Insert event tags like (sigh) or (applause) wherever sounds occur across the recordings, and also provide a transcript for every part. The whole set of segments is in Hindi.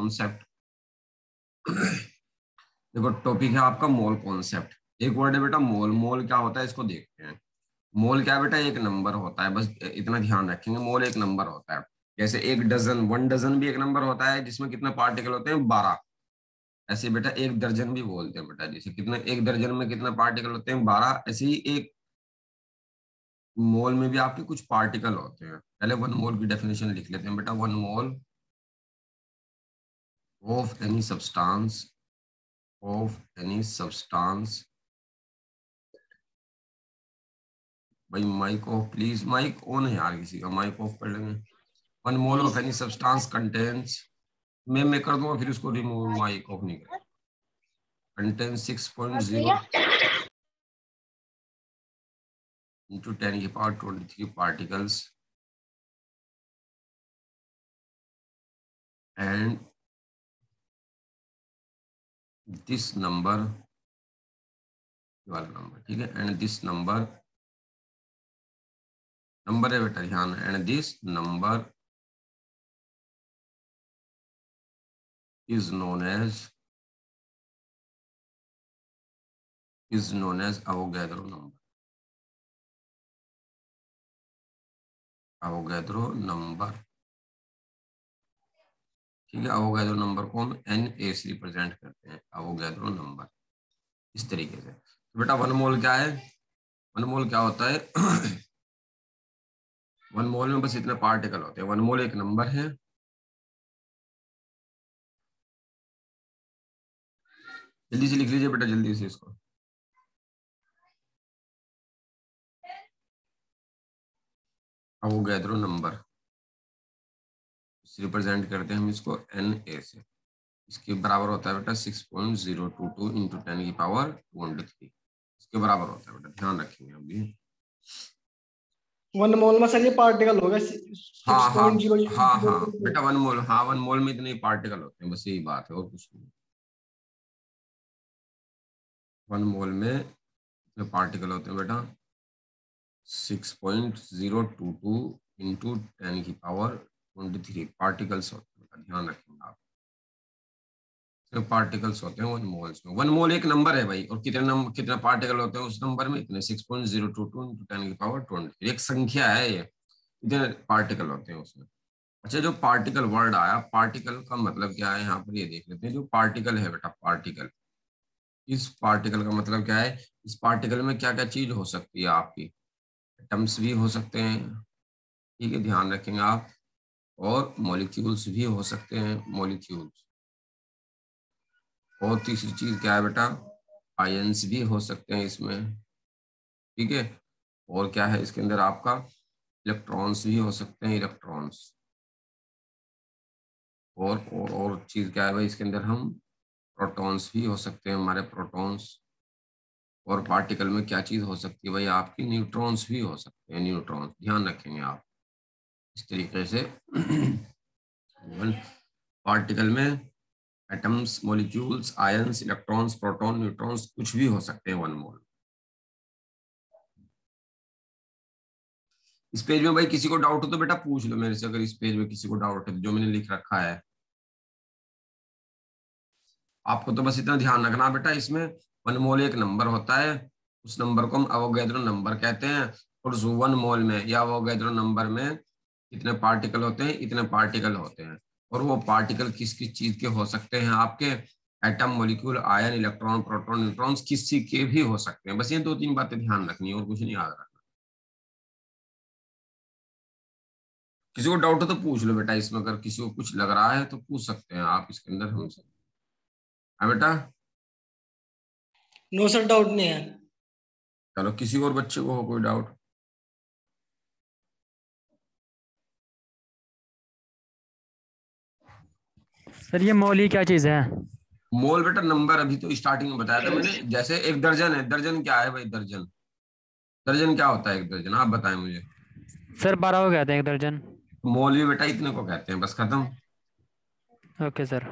कॉन्सेप्ट देखो टॉपिक है आपका मोल कॉन्सेप्ट एक वर्ड है बेटा मोल मोल क्या होता है, इसको देखते हैं. मोल क्या बेटा, एक नंबर होता है. बस इतना ध्यान रखेंगे मोल एक नंबर होता है. जैसे एक डजन वन डजन भी एक नंबर होता है, जिसमें कितने पार्टिकल होते हैं? बारह. ऐसे बेटा, एक दर्जन भी बोलते हैं बेटा जैसे. कितने, एक दर्जन में कितने पार्टिकल होते हैं? बारह. ऐसे ही एक मोल में भी आपके कुछ पार्टिकल होते हैं. पहले वन मोल की डेफिनेशन लिख लेते हैं बेटा. One mole of any substance of any substance भाई mic off please mic on है यार किसी का? माइक ऑफ़ कर लेंगे। One mole of any substance contains मैं मैं कर दूँगा, फिर उसको रिमूव माइक ऑफ़ नहीं कर कंटेंस 6.0 into 10 की power 23 particles and this number वाला नंबर ठीक है एंड दिस नंबर नंबर है बेटा ध्यान and this number is known as is known as Avogadro number. Avogadro number ठीक है अवोगैद्रो नंबर को हम एन ए से रिप्रेजेंट करते हैं अवोगैद्रो नंबर, इस तरीके से। तो बेटा वन मोल क्या है? वन मोल क्या होता है? (clears throat) वन मोल में बस इतने पार्टिकल होते हैं। वन मोल एक नंबर है। जल्दी से लिख लीजिए बेटा, जल्दी से इसको। अवोगैद्रो नंबर। रिप्रेजेंट करते हैं हम इसको एन ए से। इसके बराबर होता है बेटा six point zero two two into ten की पावर ट्वेंटी थ्री इसके बराबर होता है बेटा ध्यान रखेंगे अभी वन मोल में सर ये पार्टिकल होगा हाँ हाँ हाँ हाँ। बेटा वन मोल हाँ वन मोल में इतने पार्टिकल होते हैं बस यही बात है और कुछ नहीं। वन मोल में इतने पार्टिकल होते हैं बेटा six point zero two two into ten की पावर थ्री पार्टिकल्स होते हैं ध्यान रखेंगे आप। सिर्फ़ पार्टिकल्स होते हैं वन मोल्स में। वन मोल एक नंबर है भाई, और कितने नंबर कितने पार्टिकल होते हैं उस नंबर में? इतने six point zero two two into ten की पावर ट्वेंटी एक संख्या है ये। इतने पार्टिकल होते हैं उसमें। अच्छा जो पार्टिकल वर्ड आया पार्टिकल का मतलब क्या है? यहाँ पर ये देख लेते हैं, जो पार्टिकल है बेटा पार्टिकल इस पार्टिकल का मतलब क्या है? इस पार्टिकल में क्या क्या चीज़ हो सकती है आपकी? एटम्स भी हो सकते हैं। ठीक है, ध्यान रखेंगे आप। और मॉलिक्यूल्स भी हो सकते हैं मॉलिक्यूल्स और तीसरी चीज़ क्या है बेटा? आयंस भी हो सकते हैं इसमें। ठीक है? और क्या है इसके अंदर आपका? इलेक्ट्रॉन्स भी हो सकते हैं इलेक्ट्रॉन्स और और और चीज़ क्या है भाई इसके अंदर हम? प्रोटॉन्स भी हो सकते हैं हमारे प्रोटॉन्स और पार्टिकल में क्या चीज़ हो सकती है भाई? आपकी न्यूट्रॉन्स भी हो सकते हैं न्यूट्रॉन्स ध्यान रखेंगे आप। इस तरीके से। पार्टिकल में atoms molecules ions electrons proton neutrons कुछ भी हो सकते हैं वन मोल इस पेज में भाई किसी को डाउट हो तो बेटा पूछ लो मेरे से, अगर इस पेज में किसी को डाउट है, जो मैंने लिख रखा है। आपको तो बस इतना ध्यान रखना बेटा, इसमें वन मोल एक नंबर होता है, उस नंबर को हम अवोगैद्रो नंबर कहते हैं, और वन मोल में या अवोगैद्रो नंबर में इतने पार्टिकल होते हैं इतने पार्टिकल होते हैं। और वो पार्टिकल किस किस चीज़ के हो सकते हैं? आपके atom molecule ion electron proton neutron किसी के भी हो सकते हैं। बस ये दो तीन बातें ध्यान रखनी और कुछ नहीं याद रखना। किसी को डाउट हो तो पूछ लो बेटा इसमें अगर किसी को कुछ लग रहा है तो पूछ सकते हैं आप इसके अंदर हमसे हाँ बेटा? नो सर डाउट नहीं है। चलो किसी और बच्चे को हो कोई डाउट सर ये मौली क्या चीज़ है? मोल बेटा नंबर अभी तो स्टार्टिंग में बताया था मैंने। जैसे एक दर्जन है दर्जन क्या है भाई? दर्जन। दर्जन क्या होता है एक दर्जन? आप बताएँ मुझे। सर बारह हो गया था एक दर्जन। मोल भी बेटा इतने को कहते हैं बस खत्म। Okay sir.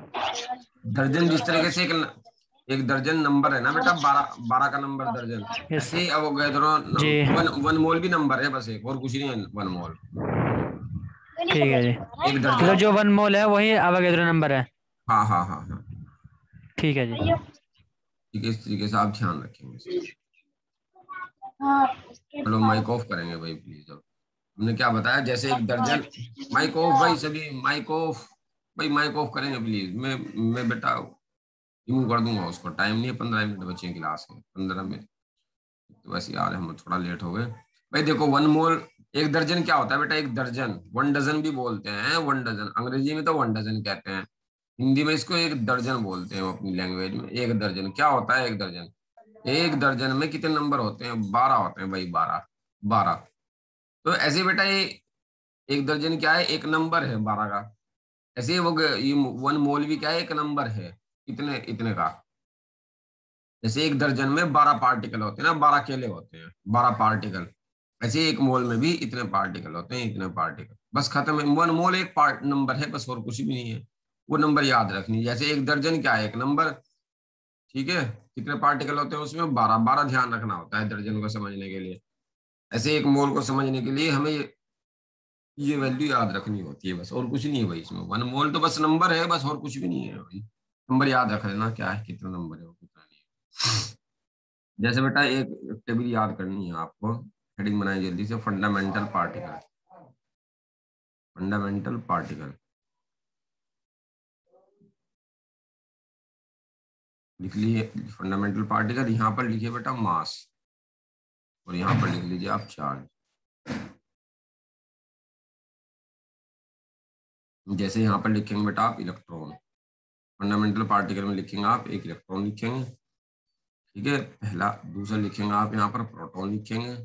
दर्जन जिस तरीके से एक एक दर्जन नंबर है ना बेटा? बारह बारह का नंबर दर्जन। ऐसे अब वो गए दोनों वन वन मोल भी नंबर है बस एक और कुछ नहीं है वन मोल। ठीक है जी। एक मतलब जो वन मोल है वही अवगेद्रो नंबर है। हाँ हाँ हाँ हाँ। ठीक है जी। ठीक है इस तरीके से आप ध्यान रखेंगे। हाँ चलो माइक ऑफ़ करेंगे भाई प्लीज़ अब हमने क्या बताया जैसे एक दर्जन माइक ऑफ़ भाई सभी माइक ऑफ़ भाई माइक ऑफ़ करेंगे प्लीज़ मैं मैं बेटा रिमूव कर दूँगा उसको। टाइम नहीं है पंद्रह मिनट बचे हैं क्लास में। पंद्रह मिनट। तो वैसे यार हम थोड़ा लेट हो गए। भाई देखो वन मोल एक दर्जन क्या होता है बेटा? एक दर्जन। वन डजन भी बोलते हैं वन डजन अंग्रेज़ी में तो वन डजन कहते हैं। हिंदी में इसको एक दर्जन बोलते हैं अपनी लैंग्वेज में। एक दर्जन। क्या होता है एक दर्जन? एक दर्जन में कितने नंबर होते हैं? बारह होते हैं भाई, बारह। बारह। तो ऐसे बेटा ये एक दर्जन क्या है? एक नंबर है बारह का। ऐसे वो ये वन मोल भी क्या है? एक नंबर है। इतने इतने का। जैसे एक दर्जन में बारह पार्टिकल होते हैं ना, बारह केले होते हैं। बारह पार्टिकल ऐसे एक मोल में भी इतने पार्टिकल होते हैं, इतने पार्टिकल बस खत्म है। वन मोल एक पार्ट नंबर है, बस और कुछ भी नहीं है। वो नंबर याद रखनी जैसे एक दर्जन क्या है? एक नंबर ठीक है? कितने पार्टिकल होते हैं उसमें? बारह। बारह ध्यान रखना होता है दर्जन को समझने के लिए। ऐसे एक मोल को समझने के लिए हमें ये वैल्यू याद रखनी होती है बस। और कुछ नहीं है भाई इसमें। वन मोल तो बस नंबर है, बस और कुछ भी नहीं है भाई। नंबर याद रख लेना क्या है, कितना नंबर है कितना नहीं है। जैसे बेटा एक टेबल याद करनी है आपको। हेडिंग बनाई जल्दी से फंडामेंटल पार्टिकल फंडामेंटल पार्टिकल लिख लिए फंडामेंटल पार्टिकल यहाँ पर लिखिए बेटा मास और यहाँ पर लिख लीजिए आप चार्ज जैसे यहाँ पर लिखेंगे बेटा आप इलेक्ट्रॉन फंडामेंटल पार्टिकल में लिखेंगे आप एक इलेक्ट्रॉन लिखेंगे। ठीक है, पहला, दूसरा लिखेंगे आप यहाँ पर प्रोटॉन लिखेंगे।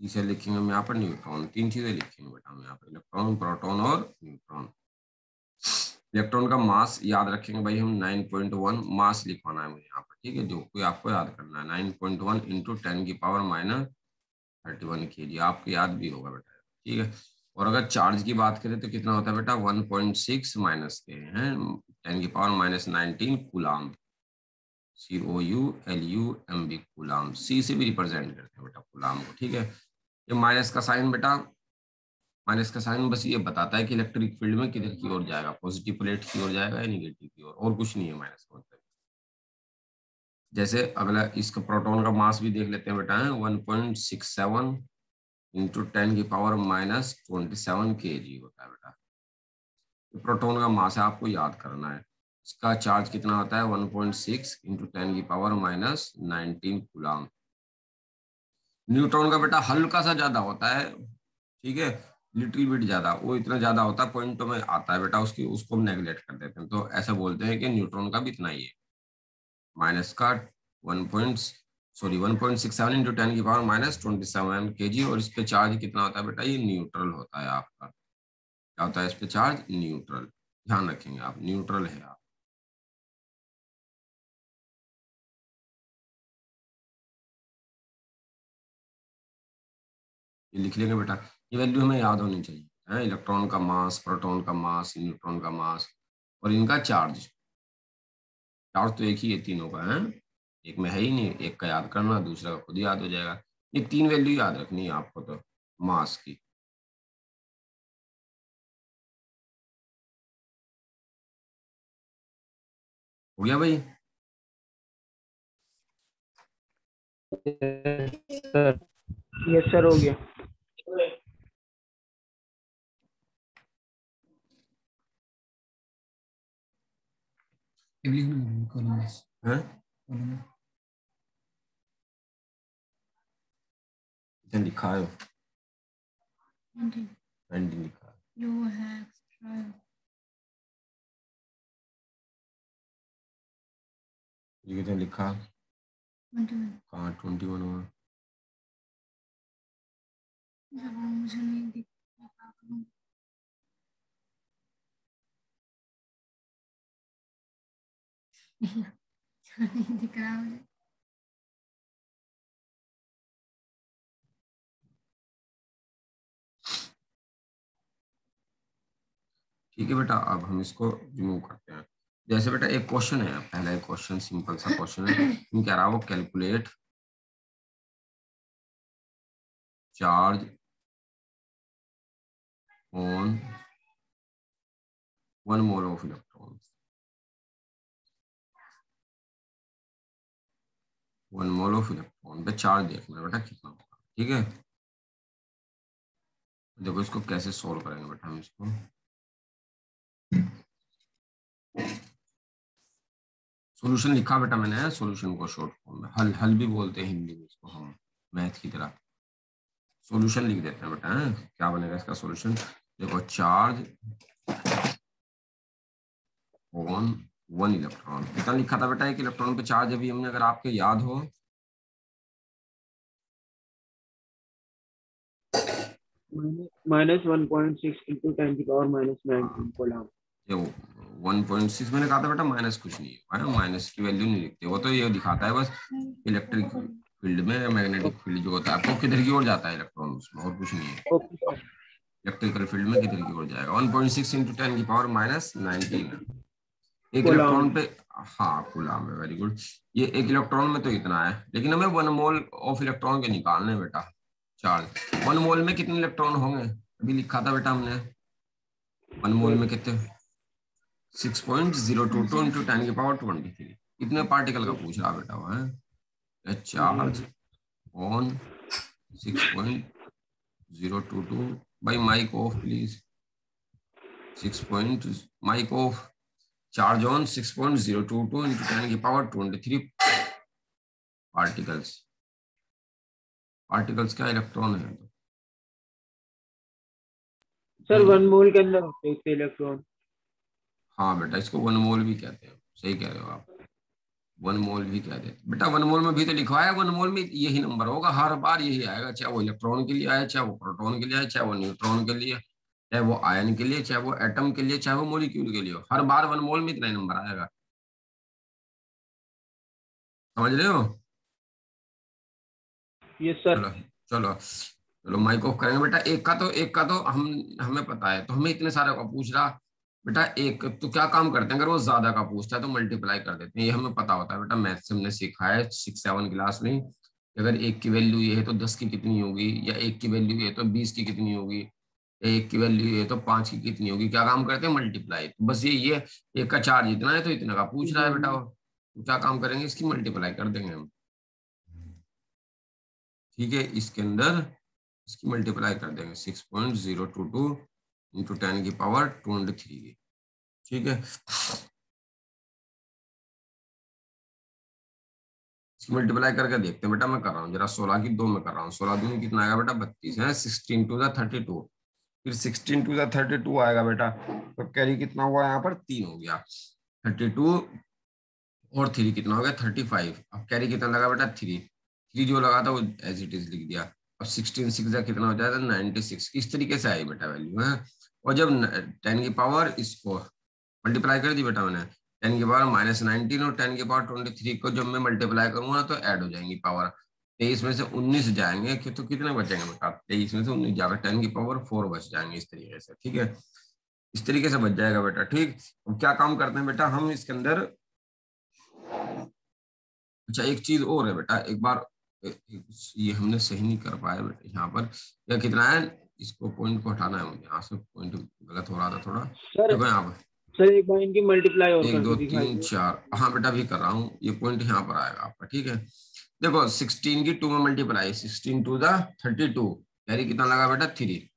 तीसरा लिखेंगे हम यहाँ पर न्यूट्रॉन, तीन चीज़ें लिखेंगे बेटा हम यहाँ पर, इलेक्ट्रॉन, प्रोटॉन और न्यूट्रॉन। इलेक्ट्रॉन का मास याद रखेंगे भाई हम 9.1 मास लिखवाना है मुझे यहाँ पर, ठीक है? जो कोई आपको याद करना है 9.1 पॉइंट वन इंटू टेन की power minus thirty one K G आपको याद भी होगा बेटा, ठीक है? और अगर चार्ज की बात करें तो कितना होता है बेटा? 1.6 पॉइंट सिक्स माइनस के हैं, टेन की power minus nineteen coulomb C O U L U M B coulomb C से भी रिप्रेजेंट करते हैं बेटा कुलाम को, ठीक है? ये माइनस का साइन बेटा, माइनस का साइन बस ये बताता है कि इलेक्ट्रिक फ़ील्ड में किधर की ओर जाएगा? पॉजिटिव प्लेट की ओर जाएगा या निगेटिव की ओर? और कुछ नहीं है माइनस का मतलब। जैसे अगला, इसका प्रोटॉन का मास भी देख लेते हैं बेटा है one point six seven into ten की power minus twenty seven K G होता है बेटा। प्रोटॉन का मास है, आपको याद करना है। इसका चार्ज कितना होता है? One point six into ten की power minus nineteen coulomb neutron का बेटा हल्का सा ज़्यादा होता है, ठीक है? लिटिल बिट ज़्यादा, वो इतना ज़्यादा होता है, पॉइंटों में आता है बेटा, उसकी, उसको हम नेग्लेक्ट कर देते हैं। तो ऐसा बोलते हैं कि न्यूट्रॉन का भी इतना ही है। माइनस का one point, sorry, one point six seven into ten की power minus twenty seven K G और इस पे चार्ज कितना होता है बेटा? ये न्यूट्रल होता है आपका। क्या होता है? इस पे चार्ज न्यूट्रल। ध्यान रखेंगे आप, न्यूट्रल है आप। ये लिख लेंगे बेटा। ये वैल्यू हमें याद होनी चाहिए, है? इलेक्ट्रॉन का मास प्रोटॉन का मास न्यूट्रॉन का मास और इनका चार्ज चार्ज तो एक ही है तीनों का, है? एक में है ही नहीं, एक का याद करना, दूसरा का खुद याद हो जाएगा। ये तीन वैल्यू याद रखनी है आपको तो मास की। हो गया भाई? यस सर हो गया। लिखा है लिखा जो एक्स्ट्रा ये कितने लिखा कहाँ ट्वेंटी वन हुआ जब मुझे नहीं। (laughs) नहीं दिख रहा मुझे। ठीक है बेटा, अब हम इसको रिमूव करते हैं। जैसे बेटा, एक क्वेश्चन है, पहला एक क्वेश्चन सिंपल सा क्वेश्चन है। कह रहा हो calculate charge on one mole of electron one mole of electron पे चार्ज देखना बेटा, कितना होगा? ठीक है? देखो, इसको कैसे सोल्व करेंगे बेटा हम इसको? सॉल्यूशन लिखा बेटा मैंने सॉल्यूशन को शॉर्ट फॉर्म में। हल हल भी बोलते हैं हिंदी में इसको हम मैथ की तरह। सॉल्यूशन लिख देते हैं बेटा, है? क्या बनेगा इसका सॉल्यूशन देखो चार्ज ऑन वन इलेक्ट्रॉन कितना लिखा था बेटा एक इलेक्ट्रॉन पे चार्ज अभी हमने अगर आपके याद हो। Minus one point six into ten की power minus nineteen coulomb one point six मैंने कहा था बेटा माइनस कुछ नहीं है ना? माइनस की वैल्यू नहीं लिखते वो तो ये दिखाता है बस इलेक्ट्रिक फ़ील्ड में मैग्नेटिक फ़ील्ड जो होता है आपको किधर की ओर जाता है इलेक्ट्रॉन उसमें और कुछ नहीं है। इलेक्ट्रिकल फ़ील्ड में किधर की ओर जाएगा? One point six into ten की पावर माइनस नाइनटीन एक इलेक्ट्रॉन पे हाँ कुलाम है वेरी गुड ये एक इलेक्ट्रॉन में तो इतना है लेकिन हमें वन मोल ऑफ़ इलेक्ट्रॉन के निकालने बेटा। चार्ज वन मोल में कितने इलेक्ट्रॉन होंगे? अभी लिखा था बेटा हमने। वन मोल में कितने? Six point zero two two into ten की पावर ट्वेंटी थ्री इतने पार्टिकल का पूछ रहा बेटा वो है? Charge on six point zero two two by mic off please six point mic off charge on six point zero two two into ten की power twenty three particles particles क्या इलेक्ट्रॉन है सर वन मोल के अंदर होते हैं इलेक्ट्रॉन। हाँ बेटा इसको वन मोल भी कहते हैं। सही कह रहे हो आप। वन मोल भी कहते हैं बेटा वन मोल में भी तो लिखा है वन मोल में यही नंबर होगा। हर बार यही आएगा चाहे वो इलेक्ट्रॉन के लिए आए चाहे वो प्रोटॉन के लिए आए चाहे वो न्यूट्रॉन के लिए चाहे वो आयन के लिए चाहे वो एटम के लिए चाहे वो मोलिक्यूल के लिए हर बार वन मोल में इतना ही नंबर आएगा। समझ रहे हो? यस सर चलो चलो चलो माइक ऑफ़ करेंगे। बेटा एक का तो एक का तो हम हमें पता है। तो हमें इतने सारे का पूछ रहा। बेटा, एक तो क्या काम करते हैं? अगर वो ज़्यादा का पूछता है तो मल्टीप्लाई कर देते हैं। ये हमें पता होता है बेटा मैथ से हमने सीखा है सिक्स सेवन क्लास में। अगर एक की वैल्यू ये है तो दस की कितनी होगी? या एक की वैल्यू ये तो बीस की कितनी होगी? एक की वैल्यू ये तो पाँच की कितनी होगी? क्या काम करते हैं? मल्टीप्लाई तो बस ये ये, एक का चार्ज इतना है तो इतना का पूछ रहा है बेटा वो। तो क्या काम करेंगे? इसकी मल्टीप्लाई कर देंगे हम। ठीक है, इसके अंदर इसकी मल्टीप्लाई कर देंगे। Six point zero two two into ten की पावर ट्वेंटी थ्री की। ठीक है? मल्टीप्लाई करके देखते हैं। बेटा मैं कर रहा हूँ, जरा सोलह की दो में कर रहा हूँ। सोलह दूनी कितना आएगा बेटा? बत्तीस है। सिक्सटीन टू थर्टी टू फिर सिक्सटीन टू थर्टी टू आएगा बेटा। तो कैरी कितना हुआ यहाँ पर? तीन हो गया। थर्टी टू और थ्री कितना हो गया? थर्टी फाइव अब कैरी कितना लगा बेटा? थ्री थ्री जो लगा था वो एज इट इज़ लिख दिया। अब सिक्सटीन सिक्स कितना हो जाएगा? Ninety six. किस तरीके से आई बेटा वैल्यू है? और जब टेन की पावर इसको मल्टीप्लाई कर दी बेटा मैंने, टेन की पावर माइनस नाइनटीन और टेन की पावर ट्वेंटी थ्री को जब मैं मल्टीप्लाई करूँगा तो ऐड हो जाएँगी पावर तेईस में से उन्नीस जाएँगे, कि तो कितने बचेंगे बेटा? तेईस में से उन्नीस जाकर टेन की पावर फोर बच जाएँगे इस तरीके से, ठीक है? इस तरीके से बच जाएगा बेटा, ठीक? अब क्या काम करते हैं बेटा, हम इसके अंदर अच्छा एक चीज़ और है बेटा, एक बार ये हमने सही नहीं कर पाया बेटा यहाँ पर। या कितना है? इसको पॉइंट को हटाना है मुझे। यहाँ से पॉइंट गलत हो रहा था थोड़ा। सर देखो यहाँ पर। सर एक बार इनकी मल्टीप्लाई और एक दो तीन चार। हाँ बेटा भी कर रहा हूँ। ये पॉइंट यहाँ पर आएगा आपका ठीक है? देखो सिक्सटीन की टू में multiply sixteen two the thirty two carry कितना लगा बेटा? थ्री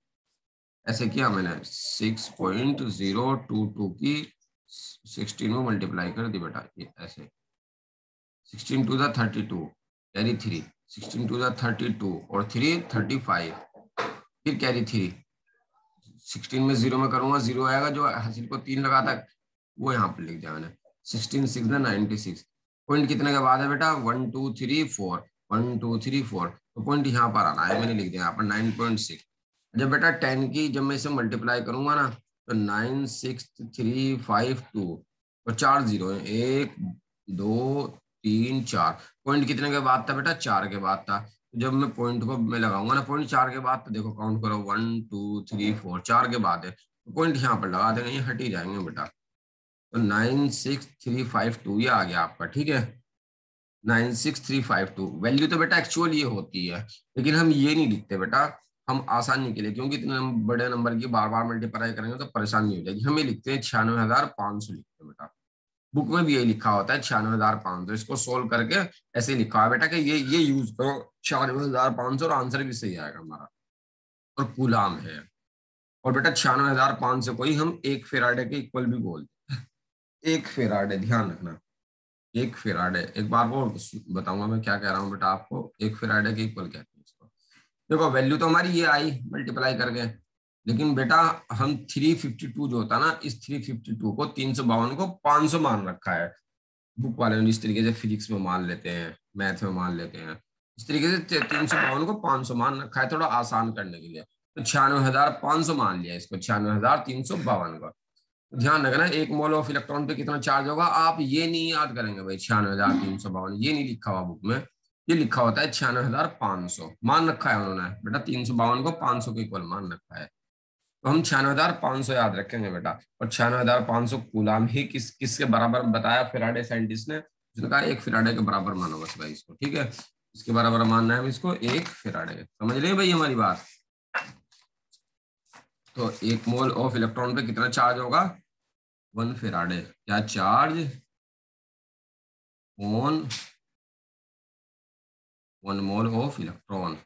ऐसे किया मैंने। Six point zero two two की सिक्सटीन में मल्टीप्लाई कर दी बेटा। ये ऐसे। Sixteen two the thirty two carry three sixteen, two thirty two और थ्री थर्टी फाइव फिर कैरी थ्री सिक्सटीन में ज़ीरो में करूँगा ज़ीरो आएगा, जो हासिल को तीन लगा था, वो यहाँ पर लिख मैंने। Sixteen, six ninety six point कितने के बाद है बेटा? One two three four one two three four तो पॉइंट यहाँ पर आना है, मैंने लिख दिया यहाँ पर नाइन पॉइंट सिक्स जब बेटा टेन की जब मैं इसे मल्टीप्लाई करूँगा ना तो nine six three five two तो चार ज़ीरो एक, दो, तीन, चार। पॉइंट कितने के बाद था बेटा? चार के बाद था। जब मैं पॉइंट को मैं लगाऊँगा ना पॉइंट चार के बाद तो देखो काउंट करो वन टू थ्री फोर चार के बाद है। तो पॉइंट यहाँ पर लगा देंगे, ये हट ही जाएँगे बेटा। तो nine six three five two ये आ गया आपका, ठीक है? Nine six three five two value तो बेटा एक्चुअल ये होती है, लेकिन हम ये नहीं लिखते बेटा। हम आसानी के लिए, क्योंकि इतने बड़े नंबर की बार बार मल्टीप्लाई करेंगे तो परेशानी हो जाएगी। हमें लिखते हैं छियानवे हज़ार पाँच सौ लिखते हैं बेटा। बुक में भी ये लिखा होता है, छियानवे हज़ार पाँच सौ। इसको सोल्व करके ऐसे लिखा है। बेटा, कि ये ये यूज़ करो, छियानवे हज़ार पाँच सौ और आंसर भी सही आएगा हमारा। और कुलाम है। और बेटा, छियानवे हज़ार पाँच सौ को ही हम एक फेराडे के इक्वल भी बोलते एक फेराडे, ध्यान रखना। एक फेराडे, एक बार वो बताऊँगा मैं क्या कह रहा हूँ बेटा आपको। एक फेराडे के इक्वल कहते हैं इसको? देखो वैल्यू तो हमारी ये आई मल्टीप्लाई करके। लेकिन बेटा, हम 352 जो होता है ना, इस 352 को तीन सौ बावन को 500 मान रखा है। बुक वाले ने इस तरीके से फिजिक्स में मान लेते हैं मैथ में मान लेते हैं, इस तरीके से तीन सौ बावन को 500 मान रखा है थोड़ा आसान करने के लिए। तो छियानवे हज़ार पाँच सौ मान लिया इसको, छियानवे हज़ार तीन सौ बावन का। ध्यान रखना, एक मोल ऑफ़ इलेक्ट्रॉन पे कितना चार्ज होगा? आप ये नहीं याद करेंगे भाई, छियानवे हज़ार तीन सौ बावन, ये नहीं लिखा हुआ बुक में। ये लिखा होता है छियानवे हज़ार पाँच सौ, मान रखा है उन्होंने। बेटा, तीन सौ बावन को पाँच सौ के इक्वल मान रखा है। तो हम छियानवे हज़ार पाँच सौ याद रखेंगे बेटा। और छियानवे हज़ार पाँच सौ कूलाम ही किस, किसके बराबर बताया? फिराडे साइंटिस्ट ने। उसने कहा, एक फिराडे के बराबर मानो बस भाई इसको, ठीक है? इसके बराबर मानना है इसको, एक फिराडे। समझ रहे भाई हमारी बात? तो एक मोल ऑफ़ इलेक्ट्रॉन पे कितना चार्ज होगा? One faraday. क्या charge? On one mole of electron.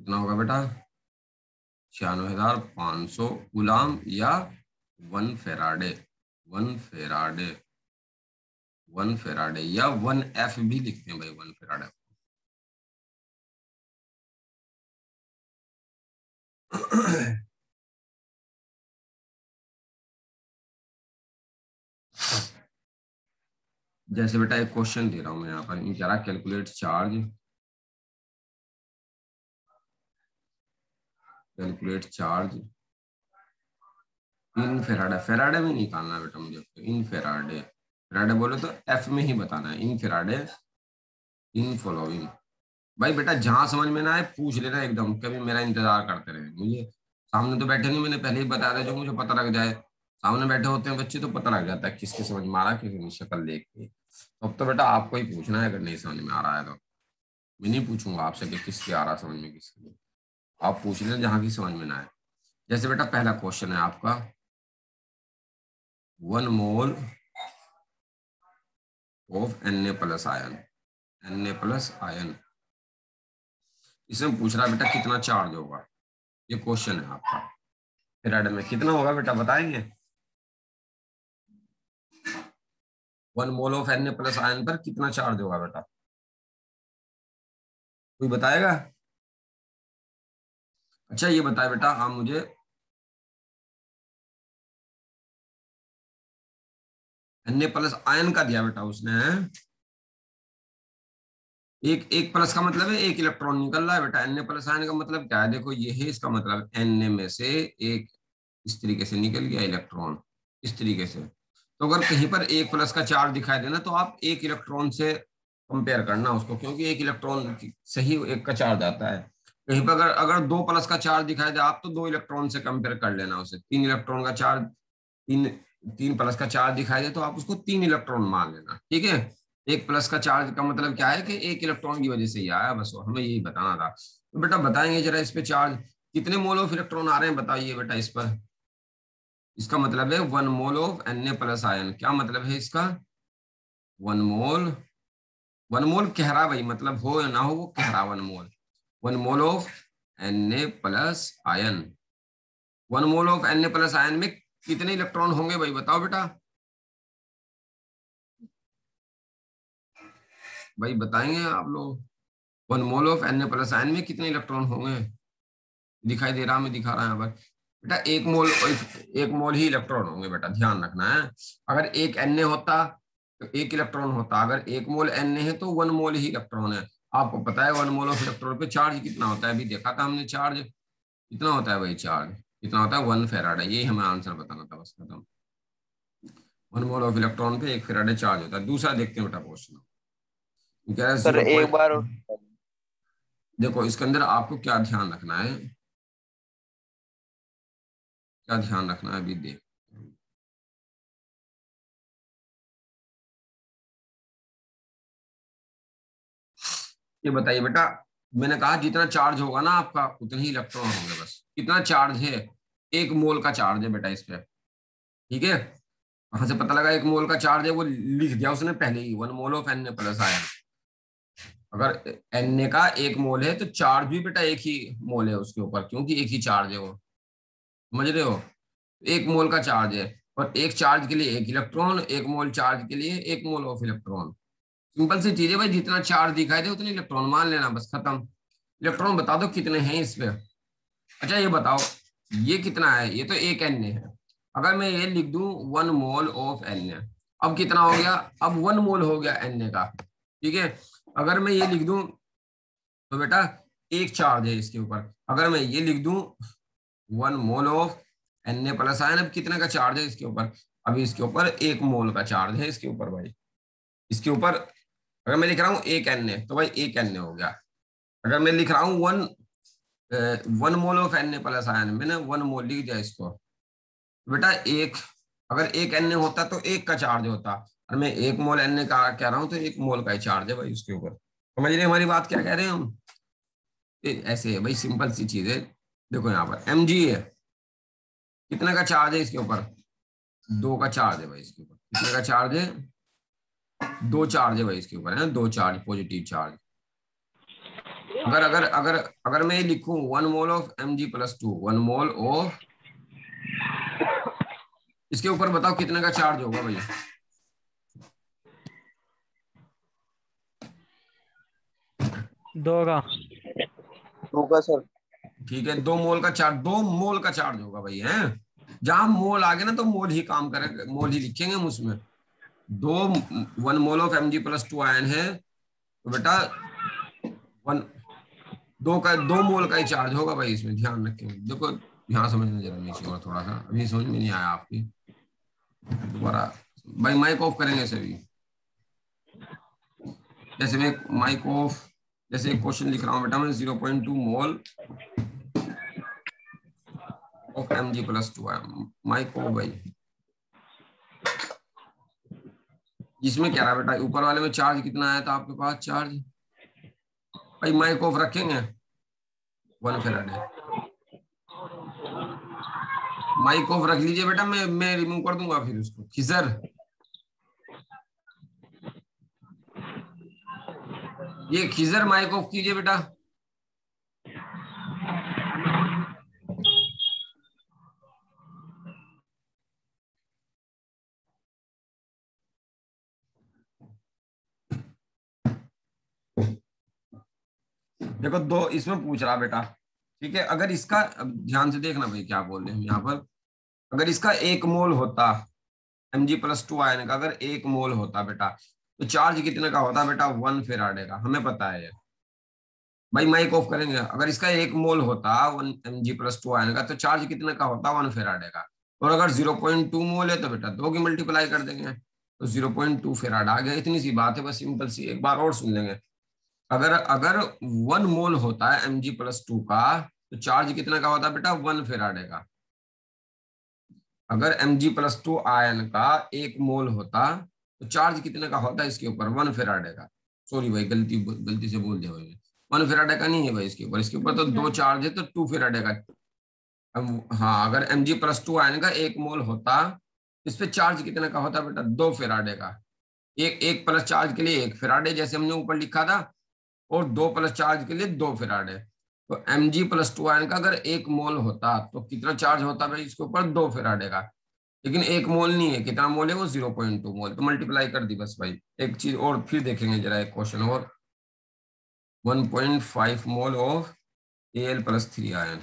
कितना होगा बेटा? छियानवे हज़ार पाँच सौ गुलाम या one faraday one faraday one faraday या वन एफ़ भी लिखते हैं भाई, वन फेराडे। जैसे बेटा एक क्वेश्चन दे रहा हूँ मैं यहाँ पर calculate charge calculate charge in faraday faraday में निकालना है बेटा मुझे इन फेराडे फेराडे बोले तो एफ़ में ही बताना है। इन फेराडे इन फॉलोइंग भाई बेटा जहाँ समझ में ना आए, पूछ लेना एकदम, कभी मेरा इंतज़ार करते रहे। मुझे सामने तो बैठे नहीं, मैंने पहले ही बता दिया, जो मुझे पता लग जाए। सामने बैठे होते हैं बच्चे तो पता लग जाता है किसके समझ में आ रहा है किसी शक्ल देख के। तो अब तो बेटा आपको ही पूछना है, अगर नहीं समझ में आ रहा है तो। मैं नहीं पूछूँगा आपसे कि किसके आ रहा समझ में किसके। नहीं आप पूछ लेना जहाँ की समझ में ना आए। जैसे बेटा, पहला क्वेश्चन है आपका। One mole of N A plus ion N A plus ion इसमें पूछ रहा बेटा, कितना चार्ज होगा? ये क्वेश्चन है आपका। फेराड में कितना होगा बेटा, बताएँगे? One mole of N A plus ion पर कितना चार्ज होगा बेटा? कोई बताएगा? अच्छा ये बताए बेटा आप मुझे। एन प्लस आयन का दिया बेटा उसने। एक एक प्लस का मतलब है, एक इलेक्ट्रॉन निकल रहा है बेटा। एन प्लस आयन का मतलब क्या है? देखो ये है इसका मतलब एन में से एक इस तरीके से निकल गया इलेक्ट्रॉन इस तरीके से। तो अगर कहीं पर एक प्लस का चार्ज दिखाई देना तो आप एक इलेक्ट्रॉन से कंपेयर करना उसको, क्योंकि एक इलेक्ट्रॉन सही एक का चार्ज आता है। कहीं पर अगर अगर दो प्लस का चार्ज दिखाई दे आप तो दो इलेक्ट्रॉन से कंपेयर कर लेना उसे। तीन इलेक्ट्रॉन का चार्ज तीन तीन प्लस का चार्ज दिखाई दे तो आप उसको तीन इलेक्ट्रॉन मान लेना, ठीक है? एक प्लस का चार्ज का मतलब क्या है कि एक इलेक्ट्रॉन की वजह से ही आया, बस हमें यही बताना था। तो बेटा बताएँगे जरा इस पे चार्ज कितने मोल ऑफ़ इलेक्ट्रॉन आ रहे हैं बताइए बेटा इस पर। इसका मतलब है one mole of N A plus ion क्या मतलब है इसका? वन मोल वन मोल कह रहा भाई मतलब हो या ना हो वो कह रहा one mole one mole of N A plus ion one mole of N A plus ion में कितने इलेक्ट्रॉन होंगे भाई? बताओ बेटा। भाई बताएँगे आप लोग। One mole of N A plus ion में कितने इलेक्ट्रॉन होंगे? दिखाई दे रहा मैं दिखा रहा है पर। बेटा, एक मोल एक मोल ही इलेक्ट्रॉन होंगे बेटा, ध्यान रखना है। अगर एक एन ए होता तो एक इलेक्ट्रॉन होता। अगर एक मोल एन ए है तो वन मोल ही इलेक्ट्रॉन है। आपको पता है वन मोल ऑफ़ इलेक्ट्रॉन पे चार्ज कितना होता है? अभी देखा था हमने चार्ज कितना होता है भाई चार्ज कितना होता है? वन फेराडे यही हमें आंसर बताना था बस खत्म। वन मोल ऑफ़ इलेक्ट्रॉन पे एक फेराडे चार्ज होता है। दूसरा देखते हैं बेटा क्वेश्चन सर एक बार देखो इसके अंदर आपको क्या ध्यान रखना है? क्या ध्यान रखना है? अभी देख। ये बताइए बेटा, मैंने कहा जितना चार्ज होगा ना आपका, उतने ही इलेक्ट्रॉन होंगे बस। कितना चार्ज है? एक मोल का चार्ज है बेटा इस पर ठीक है? कहाँ से पता लगा एक मोल का चार्ज है? वो लिख दिया उसने पहले ही। One mole of N A plus आया अगर एन ए का एक मोल है तो चार्ज भी बेटा एक ही मोल है उसके ऊपर, क्योंकि एक ही चार्ज है वो। समझ रहे हो? एक मोल का चार्ज है। और एक चार्ज के लिए एक इलेक्ट्रॉन एक मोल चार्ज के लिए एक मोल ऑफ़ इलेक्ट्रॉन सिंपल सी चीज़ है भाई, जितना चार्ज दिखाई दे उतने इलेक्ट्रॉन मान लेना, बस खत्म। इलेक्ट्रॉन बता दो कितने हैं इस पे। अच्छा ये बताओ, ये कितना है? ये तो एक एन है। अगर मैं ये लिख दू वन मोल ऑफ़ एन अब कितना हो गया? अब वन मोल हो गया एन का। ठीक है? अगर मैं ये लिख दूँ तो बेटा, एक चार्ज है इसके ऊपर। अगर मैं ये लिख दूँ one mole of N plus ion, अब कितने का चार्ज है इसके ऊपर? अभी इसके ऊपर एक मोल का चार्ज है इसके ऊपर भाई। इसके ऊपर अगर मैं लिख रहा हूँ एक एन ए तो भाई एक एन ए हो गया। अगर मैं लिख रहा हूँ one one mole of N plus ion मैंने वन मोल लिख दिया इसको। बेटा एक, अगर एक एन होता तो एक का चार्ज होता। और मैं एक मोल एन का कह रहा हूँ तो एक मोल का ही चार्ज है भाई उसके ऊपर। समझ रहे हमारी बात क्या कह रहे हैं हम? ऐसे है भाई सिंपल सी चीज़ है। देखो यहाँ पर एम जी है। कितने का चार्ज है इसके ऊपर? दो का चार्ज है भाई इसके ऊपर। कितने का चार्ज है? दो चार्ज है भाई इसके ऊपर है दो चार्ज पॉजिटिव चार्ज अगर अगर अगर अगर मैं लिखूं one mole of M G plus two one mole of इसके ऊपर बताओ कितने का चार्ज होगा भैया? दो का। दो का सर ठीक है दो मोल का चार्ज दो मोल का चार्ज होगा भाई है? जहाँ मोल आ गया ना तो मोल ही काम करेगा मोल ही लिखेंगे हम उसमें। दो one mole of M G plus two ion है। तो बेटा, वन, दो का, दो मोल का ही चार्ज होगा भाई इसमें, ध्यान रखेंगे देखो ध्यान समझना जरा नीचे और थोड़ा सा अभी समझ में नहीं आया आपकी। दोबारा, भाई माइक ऑफ़ करेंगे सभी। जैसे मैं माइक ऑफ़ जैसे एक क्वेश्चन लिख रहा हूँ बेटा मैं zero point two mole of M G plus two mic off भाई। जिसमें क्या रहा बेटा? ऊपर वाले में चार्ज कितना आया था आपके पास? चार्ज भाई माइक ऑफ़ रखेंगे? वन फेराडे माइक ऑफ़ रख लीजिए बेटा, मैं मैं रिमूव कर दूँगा फिर उसको। खिजर ये खिजर माइक ऑफ़ कीजिए बेटा। देखो, दो इसमें पूछ रहा बेटा, ठीक है? अगर इसका ध्यान से देखना भाई, क्या बोल रहे हैं यहाँ पर। अगर इसका एक मोल होता M G plus two ion का, अगर एक मोल होता बेटा तो चार्ज कितने का होता बेटा? वन फेराडे का, हमें पता है भाई, माइक ऑफ़ करेंगे। अगर इसका एक मोल होता, one M G plus two ion का तो चार्ज कितने का होता? वन फेराडे का। और अगर ज़ीरो पॉइंट टू मोल है तो बेटा दो की मल्टीप्लाई कर देंगे। तो ज़ीरो पॉइंट टू फेराड आ गया। इतनी सी बात है, बस सिंपल सी। एक बार और सुन लेंगे। अगर अगर वन मोल होता है एम जी प्लस टू का तो चार्ज कितने का होता है बेटा? वन फेराडे का। अगर M G plus two ion का एक मोल होता तो चार्ज कितने का होता है इसके ऊपर? वन फेराडे का। सॉरी भाई गलती गलती से बोल दिया भाई। वन फेराडे का नहीं है भाई इसके ऊपर। इसके ऊपर तो दो चार्ज है तो टू फेराडे का। हाँ अगर M G plus two ion का एक मोल होता इस पे चार्ज कितने का होता बेटा? दो फेराडे का। एक एक प्लस चार्ज के लिए एक फेराडे जैसे हमने ऊपर लिखा था और दो प्लस चार्ज के लिए दो फेराडे तो M G plus two ion का अगर एक मोल होता तो कितना चार्ज होता भाई इसके ऊपर? दो फेराडे का। लेकिन एक मोल नहीं है, कितना मोल है? वो ज़ीरो पॉइंट टू मोल तो मल्टीप्लाई कर दी बस भाई। एक चीज़ और फिर देखेंगे जरा एक क्वेश्चन और। One point five mole of A L plus three ion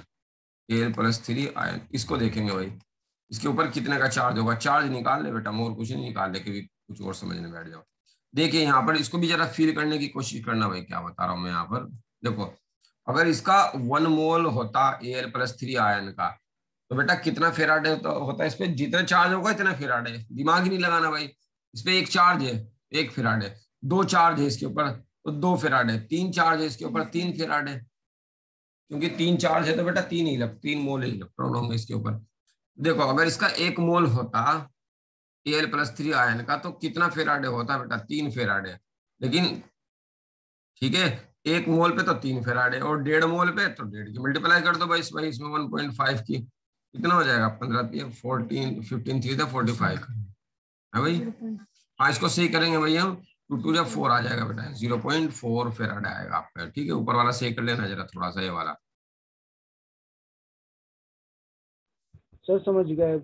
A L plus three ion इसको देखेंगे भाई। इसके ऊपर कितने का चार्ज होगा? चार्ज निकाल ले बेटा और कुछ नहीं निकाल ले कभी कुछ और समझने बैठ जाओ। देखिए यहाँ पर इसको भी जरा फील करने की कोशिश करना भाई क्या बता रहा हूँ मैं यहाँ पर? देखो अगर इसका वन मोल होता A L plus three ion का तो बेटा कितना फेराडे होता, होता है इस पे? जितना चार्ज होगा इतना फेराडे दिमाग ही नहीं लगाना भाई। इस पे एक चार्ज है एक फेराडे दो चार्ज है इसके ऊपर तो दो फेराडे तीन चार्ज है इसके ऊपर तीन फेराडे क्योंकि तीन चार्ज है तो बेटा तीन ही तीन मोल इलेक्ट्रॉन होंगे इसके ऊपर। देखो अगर इसका एक मोल होता एल प्लस थ्री आयन का तो कितना फेराडे होता है बेटा? तीन फेराडे। लेकिन ठीक है एक मोल पे तो तीन फेराडे और डेढ़ मोल पे तो डेढ़ की। मल्टीप्लाई कर दो भाई इस भाई इसमें वन पॉइंट फाइव की। कितना हो जाएगा? पंद्रह फोर्टीन फिफ्टीन थ्री था फोर्टी फाइव है भाई? हाँ इसको सही करेंगे भाई हम। टू टू जब फोर आ जाएगा बेटा ज़ीरो पॉइंट फोर फेराडे आएगा आपका। ठीक है ऊपर वाला सही कर लेना जरा थोड़ा सा ये वाला। सर समझ गए।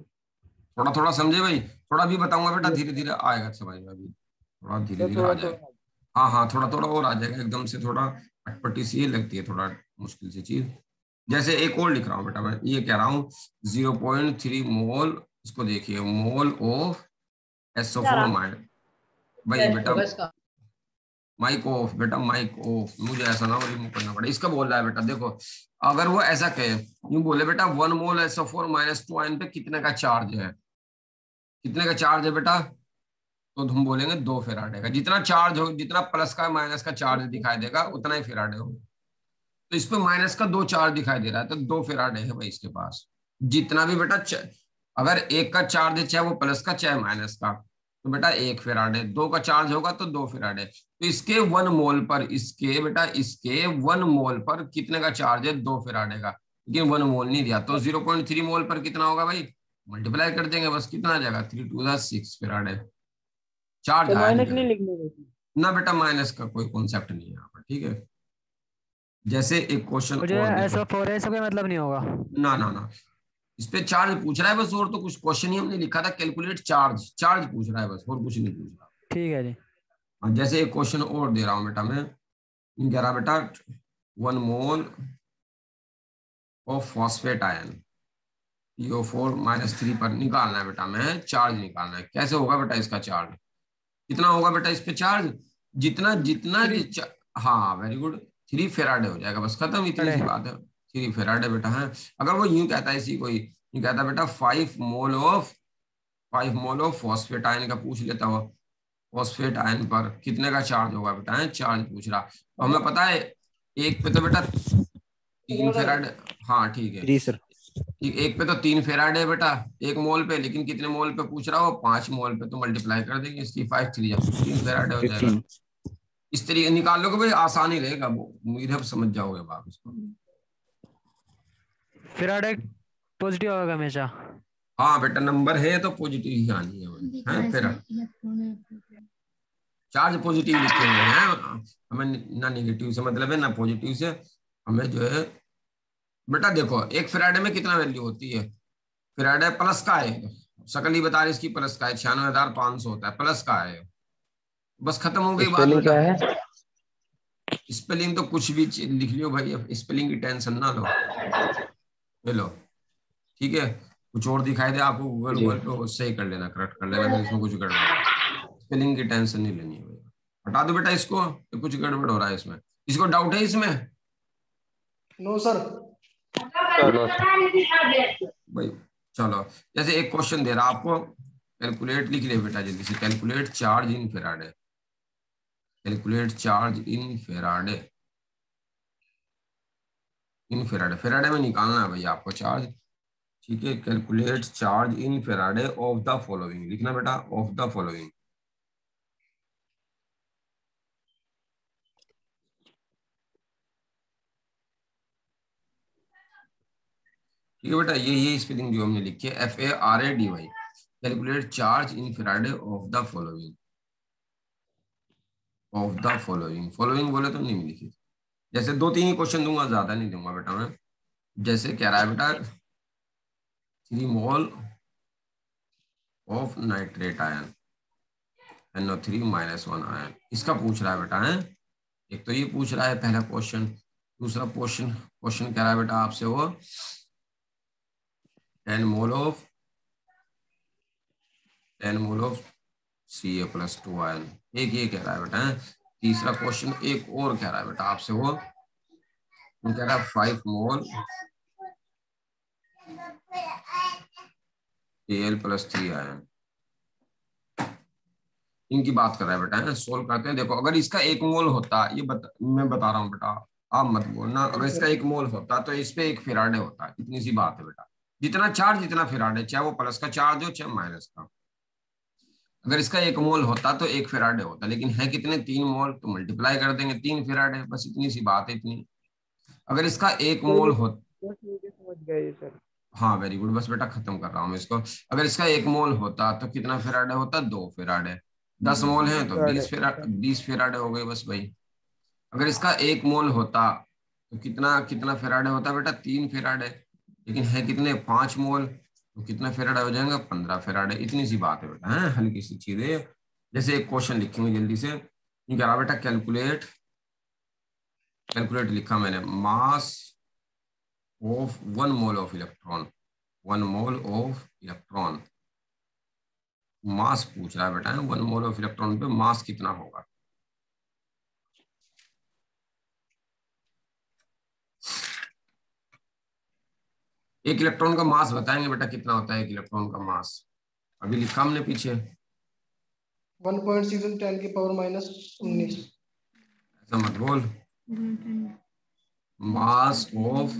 थोड़ा थोड़ा समझे भाई? थोड़ा भी बताऊँगा बेटा धीरे धीरे आएगा समझ में अभी थोड़ा धीरे धीरे आ जाएगा। हाँ हाँ थोड़ा थोड़ा और आ जाएगा एकदम से थोड़ा अटपटी सी लगती है थोड़ा मुश्किल सी चीज़। जैसे एक और लिख रहा हूँ बेटा मैं ये कह रहा हूँ ज़ीरो पॉइंट थ्री मोल इसको देखिए mole of SO four minus भाई बेटा माइक ऑफ़ बेटा माइक ऑफ़ मुझे ऐसा ना रिमूव करना पड़े। इसका बोल रहा है बेटा देखो अगर वो ऐसा कहे यूँ बोले बेटा one mole SO four minus two ion पे कितने का चार्ज है? कितने का चार्ज है बेटा? तो हम बोलेंगे दो फेराडे का। जितना चार्ज हो, जितना प्लस का माइनस का चार्ज दिखाई देगा, उतना ही फेराडे हो तो इस पे माइनस का दो चार्ज दिखाई दे रहा है तो दो फेराडे है भाई इसके पास। जितना भी बेटा अगर एक का चार्ज है, चाहे वो प्लस का, चाहे माइनस का तो बेटा एक फेराडे दो का चार्ज होगा तो दो फेराडे तो इसके वन मोल पर, इसके बेटा, इसके वन मोल पर कितने का चार्ज है? दो फेराडे का। लेकिन वन मोल नहीं दिया। तो ज़ीरो पॉइंट थ्री मोल पर कितना होगा भाई? मल्टीप्लाई कर देंगे बस कितना आ जाएगा? थ्री टू सिक्स तो आया माइनस नहीं। नहीं लिखने ना बेटा माइनस का कोई कॉन्सेप्ट नहीं है यहाँ पर ठीक है? जैसे एक क्वेश्चन फोर है मतलब नहीं होगा। ना ना ना। इस पे चार्ज पूछ रहा है बस और तो कुछ क्वेश्चन ही हमने लिखा था कैलकुलेट चार्ज चार्ज पूछ रहा है बस और कुछ नहीं पूछ रहा। ठीक है जी। हाँ, जैसे एक क्वेश्चन और दे रहा हूँ बेटा मैं। कह रहा बेटा one mole of phosphate ion PO four minus three पर निकालना है बेटा मैं चार्ज निकालना है। कैसे होगा बेटा इसका चार्ज? कितना होगा बेटा इस पे चार्ज? जितना जितना हाँ वेरी गुड थ्री फेराडे हो जाएगा बस खत्म इतनी सी बात है। थ्री फेराडे बेटा है। अगर वो यूँ कहता है इसी कोई यूँ कहता है बेटा five mole of five mole of phosphate ion का पूछ लेता हुआ फॉस्फेट आयन पर कितने का चार्ज होगा बेटा है चार्ज पूछ रहा। तो हमें पता है एक पे तो बेटा तीन फेराड हाँ ठीक है। एक पे तो तीन फेराड है बेटा एक मोल पे लेकिन कितने मोल पे पूछ रहा हो? पाँच मोल पे तो मल्टीप्लाई कर देंगे इसकी फाइव थ्री तीन फेराड हो जाएगा। इस तरीके निकाल लोगे भाई आसानी रहेगा वो उम्मीद है समझ जाओगे बात इसको। फिर पॉजिटिव होगा हमेशा। हाँ बेटा नंबर है तो पॉजिटिव ही आनी है। हैं फिर। चार्ज पॉजिटिव लिखे हुए हैं। हमें ना नेगेटिव से मतलब है ना पॉजिटिव से हमें जो है बेटा देखो एक फ्राइडे में कितना वैल्यू होती है? फ्राइडे प्लस का है। सकल ही बता रही इसकी प्लस का है छियानवे हज़ार पाँच सौ होता है प्लस का है। बस खत्म हो गई बात। क्या है? स्पेलिंग तो कुछ भी लिख लियो भाई अब स्पेलिंग की टेंशन ना लो। ले लो ठीक है? कुछ और दिखाई दे आपको गूगल। गूगल पे वो सही कर लेना करेक्ट कर लेना इसमें कुछ गड़बड़ स्पेलिंग की टेंशन नहीं लेनी है भाई। हटा दो बेटा इसको कुछ गड़बड़ हो रहा है इसमें। इसको डाउट है इसमें? नो सर भाई, चलो। जैसे एक क्वेश्चन दे रहा आपको। कैलकुलेट लिख ले बेटा, जल्दी से। Calculate charge in Faraday calculate charge in Faraday in Faraday Faraday में निकालना है भैया आपको चार्ज ठीक है calculate charge in Faraday of the following लिखना बेटा ऑफ़ द फॉलोइंग ठीक है बेटा, ये ये स्पेलिंग जो हमने लिखी है F A R A D Y calculate charge in Faraday of the following of the following following बोले तो नहीं लिखी। जैसे दो तीन ही क्वेश्चन दूँगा, ज़्यादा नहीं दूँगा बेटा मैं। जैसे कह रहा है बेटा three mole of nitrate ion NO three minus one ion इसका पूछ रहा है बेटा है? एक तो ये पूछ रहा है पहला क्वेश्चन दूसरा क्वेश्चन क्वेश्चन कह रहा है बेटा आपसे वो। Ten mole of ten mole of C A plus two ion एक ये कह रहा है बेटा तीसरा क्वेश्चन एक और कह रहा है बेटा आपसे वो। कह रहा है five mole L plus three ion इनकी बात कर रहा है बेटा है सोल्व करते हैं। देखो अगर इसका एक मोल होता ये बता, मैं बता रहा हूँ बेटा आप मत बोलना। अगर इसका एक मोल होता तो इस पे एक फेराडे होता। इतनी सी बात है बेटा। जितना चार्ज जितना फेराडे चाहे वो प्लस का चार्ज हो चाहे माइनस का अगर इसका एक मोल होता तो एक फेराडे होता लेकिन है कितने? तीन मोल तो मल्टीप्लाई कर देंगे तीन फेराडे बस इतनी सी बात है इतनी। अगर इसका एक मोल हो समझ गए सर। हाँ वेरी गुड बस बेटा खत्म कर रहा हूँ इसको। अगर इसका एक मोल होता तो कितना फेराडे होता? दो फेराडे। दस मोल है तो बीस फेरा बीस फेराडे हो गए बस भाई। अगर इसका एक मोल होता तो कितना कितना फेराडे होता बेटा? तीन फेराडे। लेकिन है कितने? पाँच मोल। तो कितना फेराडे हो जाएगा? पंद्रह फेराडे। इतनी सी बात है बेटा, है? हल्की सी चीज़। जैसे एक क्वेश्चन लिखेंगे जल्दी से। रहा बेटा कैलकुलेट कैलकुलेट लिखा मैंने। Mass of one mole of electron. One mole of electron. Mass पूछ रहा है बेटा, वन मोल ऑफ़ इलेक्ट्रॉन पे मास कितना होगा? एक इलेक्ट्रॉन का मास बताएँगे बेटा कितना होता है एक इलेक्ट्रॉन का मास अभी लिखा हमने पीछे। वन पॉइंट सिक्स टेन की पावर माइनस उन्नीस। ऐसा मत बोल। मास ऑफ़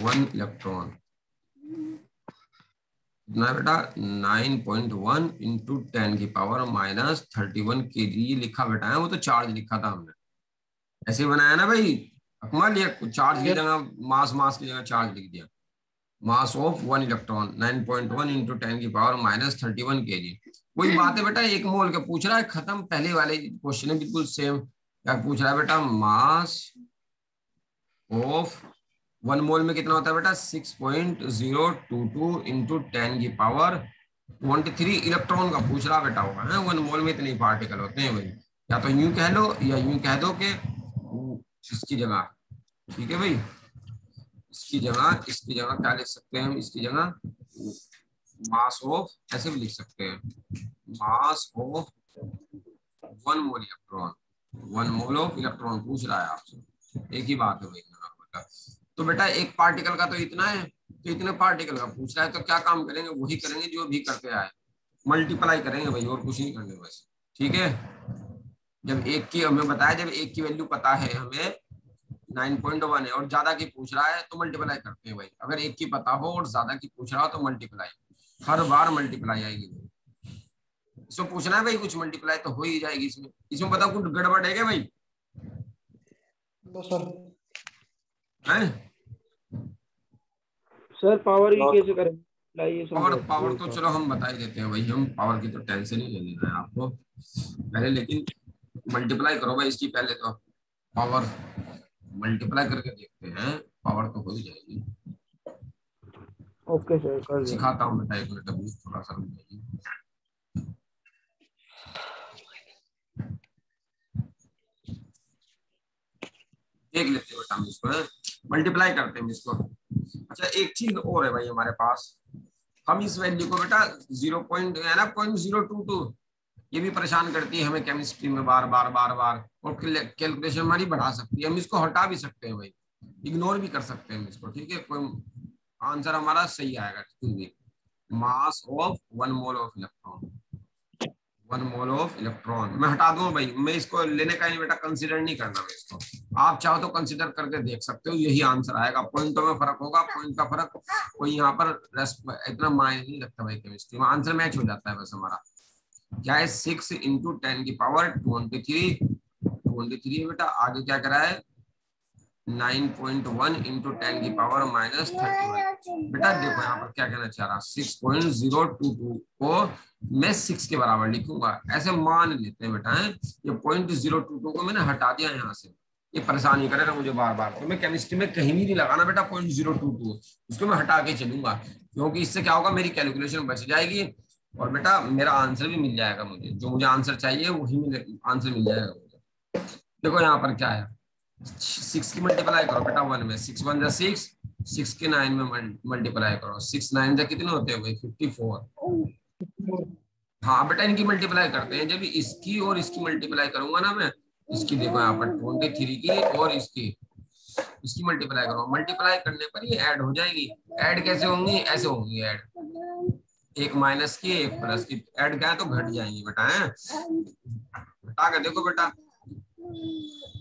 वन इलेक्ट्रॉन कितना बेटा? 9.1 पॉइंट वन इंटू टेन की power minus thirty one K G ये लिखा बेटा है वो तो चार्ज लिखा था हमने। ऐसे बनाया ना भाई? अकमल ये चार्ज की जगह मास मास की जगह चार्ज लिख दिया। Mass of one electron 9.1 point one into ten की power minus thirty one K G वही बात है बेटा, एक मोल का पूछ रहा है, खत्म पहले वाले क्वेश्चन है, बिल्कुल सेम क्या पूछ रहा है बेटा मास ऑफ़ वन मोल में कितना होता है बेटा? Six point zero two two into ten की पावर ट्वेंटी थ्री इलेक्ट्रॉन का पूछ रहा बेटा होगा, है? वन मोल में इतने पार्टिकल होते हैं भाई। या तो यूँ कह लो, या यूँ कह दो कि जगह। ठीक है भाई? इसकी जगह इसकी जगह क्या लिख सकते हैं हम? इसकी जगह मास ऑफ़ ऐसे भी लिख सकते हैं। Mass of one mole electron one mole of electron पूछ रहा है आपसे। एक ही बात है भाई बेटा तो बेटा, एक पार्टिकल का तो इतना है तो इतने पार्टिकल का पूछ रहा है तो क्या काम करेंगे? वही करेंगे जो भी करते आए। मल्टीप्लाई करेंगे भाई, और कुछ नहीं करने बस। ठीक है? जब एक की हमें बताया, जब एक की वैल्यू पता है हमें नाइन पॉइंट वन है और ज़्यादा की पूछ रहा है तो मल्टीप्लाई करते हैं भाई। अगर एक की पता हो और ज़्यादा की पूछ रहा हो तो मल्टीप्लाई हर बार मल्टीप्लाई आएगी। इसमें पूछना है भाई कुछ मल्टीप्लाई तो हो ही जाएगी इसमें। इसमें पता कुछ गड़बड़ है क्या भाई? सर। है? सर पावर ही कैसे करें? पावर पावर तो चलो हम बता ही देते हैं भाई। हम पावर की तो टेंशन ही नहीं लेना है आपको। पहले लेकिन मल्टीप्लाई करो भाई इसकी पहले तो। पावर मल्टीप्लाई करके देखते हैं पावर तो हो ही जाएगी। ओके सर कर सिखाता हूँ बेटा एक मिनट अभी थोड़ा सा रुक जाइए देख लेते हैं बेटा हम इसको मल्टीप्लाई करते हैं इसको। अच्छा एक चीज़ और है भाई हमारे पास। हम इस वैल्यू को बेटा ज़ीरो पॉइंट है ना पॉइंट ज़ीरो टू टू ये भी परेशान करती है हमें केमिस्ट्री में बार बार बार बार। और कैलकुलेशन हमारी बढ़ा सकती है। हम इसको हटा भी सकते हैं भाई। इग्नोर भी कर सकते हैं इसको, ठीक है? कोई आंसर हमारा सही आएगा ठीक है mass of one mole of electron one mole of electron मैं हटा दूँगा भाई? मैं इसको लेने का नहीं बेटा कंसिडर नहीं करना मैं इसको। आप चाहो तो कंसिडर करके देख सकते हो, यही आंसर आएगा। पॉइंटों में फ़र्क होगा पॉइंट का फ़र्क कोई यहाँ पर इतना मायने नहीं लगता भाई केमिस्ट्री में। आंसर मैच हो जाता है बस हमारा। क्या है? सिक्स इंटू टेन की power twenty three twenty three बेटा, आगे क्या करा है? Nine point one into ten की पावर माइनस थर्टी वन बेटा, देखो यहाँ पर क्या कहना चाह रहा six point zero two two को मैं सिक्स के बराबर लिखूँगा। ऐसे मान लेते हैं बेटा, है? ये पॉइंट ज़ीरो टू टू को मैंने हटा दिया यहाँ से। ये परेशानी करेगा मुझे बार बार तो मैं केमिस्ट्री में कहीं भी नहीं लगाना बेटा पॉइंट ज़ीरो टू टू उसको मैं हटा के चलूँगा, क्योंकि इससे क्या होगा, मेरी कैलकुलेशन बच जाएगी। और बेटा मेरा आंसर भी मिल जाएगा मुझे। जो मुझे आंसर चाहिए, वही आंसर मिल जाएगा मुझे। देखो यहाँ पर क्या है। सिक्स की मल्टीप्लाई करो बेटा वन में। सिक्स वन जा सिक्स सिक्स के नाइन में मल्टीप्लाई करो। सिक्स नाइन जा कितने होते हैं भाई फिफ्टी फोर हाँ बेटा इनकी मल्टीप्लाई करते हैं। जब इसकी और इसकी मल्टीप्लाई करूँगा ना मैं, इसकी देखो यहाँ पर ट्वेंटी थ्री की और इसकी इसकी मल्टीप्लाई करो। मल्टीप्लाई करने पर ये ऐड हो जाएगी। ऐड कैसे होंगी? ऐसे होंगी ऐड एक माइनस की, एक प्लस की। ऐड क्या तो घट जाएँगी बेटा, है? घटा के देखो बेटा।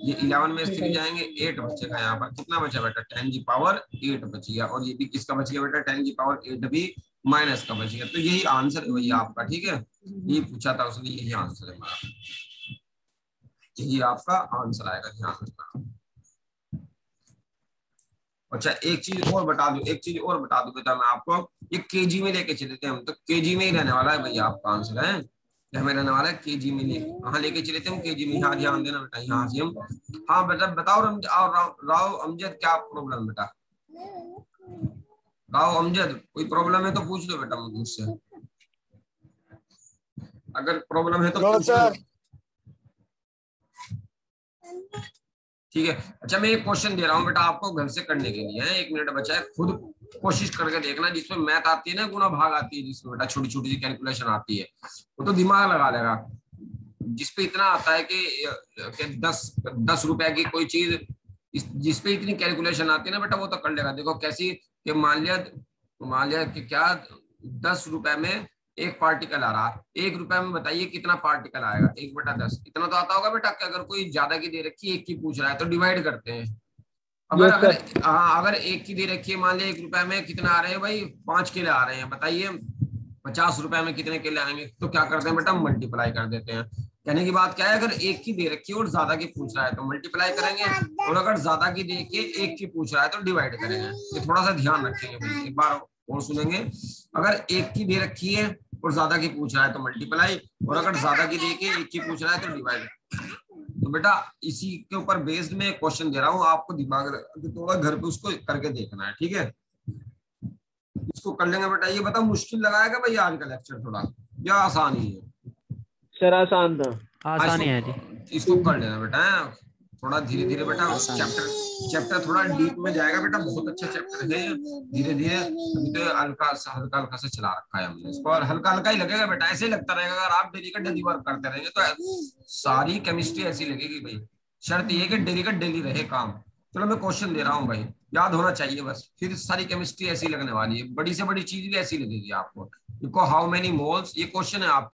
ये इलेवन में थ्री जाएँगे, एट बचेगा यहाँ पर। कितना बचा बेटा? टेन की पावर एट बच गया। और ये भी किसका बच गया बेटा? टेन की पावर एट भी माइनस का बच गया। तो यही आंसर है भैया आपका, ठीक है? ये पूछा था उसने, यही आंसर है यही आपका आंसर आएगा ध्यान रखना अच्छा एक चीज़ और बता दू एक चीज़ और बता दू बेटा मैं आपको। ये केजी में लेके चले थे हम तो केजी में ही रहने वाला है भैया आपका आंसर है? हमें रहने वाला है केजी में ले कहाँ लेके चले थे हम केजी में। यहाँ ध्यान देना बेटा यहाँ से हम। हाँ बेटा बताओ रम, और राव, राव अमजद क्या प्रॉब्लम बेटा? राव अमजद कोई प्रॉब्लम है तो पूछ लो बेटा मुझसे। अगर प्रॉब्लम है तो पूछ लो ठीक है? अच्छा मैं एक क्वेश्चन दे रहा हूँ बेटा आपको घर से करने के लिए। एक मिनट बचा है खुद कोशिश करके देखना जिसमें मैथ आती है ना गुना भाग आती है जिसमें बेटा छोटी छोटी सी कैलकुलेशन आती है। वो तो दिमाग लगा लेगा। जिसपे इतना आता है कि, दस दस रुपए की कोई चीज़ जिसपे इतनी कैलकुलेशन आती है ना बेटा वो तो कर लेगा। देखो कैसी मान लिया मान लिया कि क्या दस रुपए में एक पार्टिकल आ रहा है। एक रुपए में बताइए कितना पार्टिकल आएगा? एक बटा दस। इतना तो आता होगा बेटा कि अगर कोई ज़्यादा की दे रखी एक की पूछ रहा है तो डिवाइड करते हैं। अगर अगर हाँ अगर एक की दे रखी है मान लिया एक रुपए में कितना आ रहे हैं भाई? पाँच केले आ रहे हैं। बताइए पचास रुपए में कितने केले आएँगे? तो क्या करते हैं बेटा? मल्टीप्लाई कर देते हैं। कहने की बात क्या है? अगर एक की दे रखी है और ज़्यादा की पूछ रहा है तो मल्टीप्लाई करेंगे। और अगर ज़्यादा की दे के एक की पूछ रहा है तो डिवाइड करेंगे। ये थोड़ा सा ध्यान रखेंगे एक बार और सुनेंगे। अगर एक की दे रखी है और ज़्यादा की पूछ रहा है तो मल्टीप्लाई और अगर ज़्यादा की दे के एक की पूछ रहा है तो डिवाइड तो बेटा इसी के ऊपर बेस्ड में क्वेश्चन दे रहा हूँ आपको दिमाग थोड़ा घर पे उसको करके देखना है ठीक है? इसको कर लेंगे बेटा ये बता मुश्किल लगाएगा भाई आज का लेक्चर थोड़ा? या आसान ही है? सर आसान था। आसानी है जी। इसको कर लेना बेटा हैं? थोड़ा धीरे धीरे बेटा चैप्टर चैप्टर थोड़ा डीप में जाएगा बेटा बहुत अच्छा चैप्टर है। धीरे धीरे अभी तो हल्का सा हल्का हल्का सा चला रखा है हमने इसको। और हल्का हल्का ही लगेगा बेटा ऐसे ही लगता रहेगा। अगर आप डेली का डेली वर्क करते रहेंगे तो सारी केमिस्ट्री ऐसी लगेगी भाई। शर्त ये है कि डेली का डेली रहे काम। चलो मैं क्वेश्चन दे रहा हूँ भाई। याद होना चाहिए बस। फिर सारी केमिस्ट्री ऐसी लगने वाली है। बड़ी से बड़ी चीज़ भी ऐसी लगेगी आपको। हाउ मेनी मोल्स ये क्वेश्चन है आप